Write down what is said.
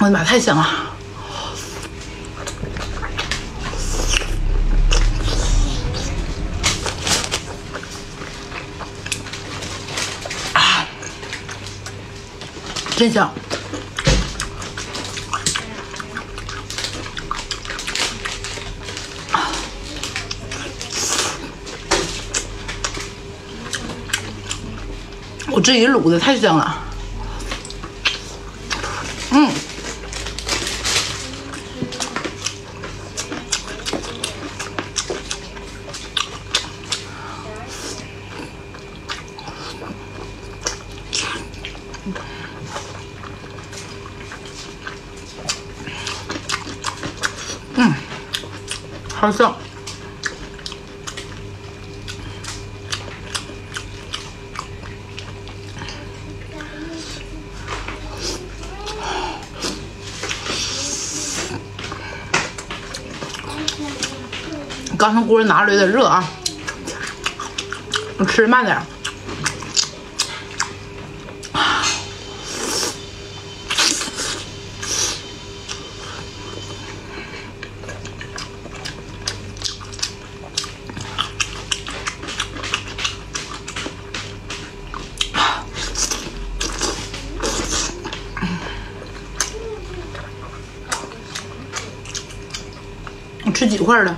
我的妈，太香了！啊，真香！我自己卤的太香了，嗯，嗯，好香。刚从锅里拿出来有点热啊，我吃慢点。你吃几块了？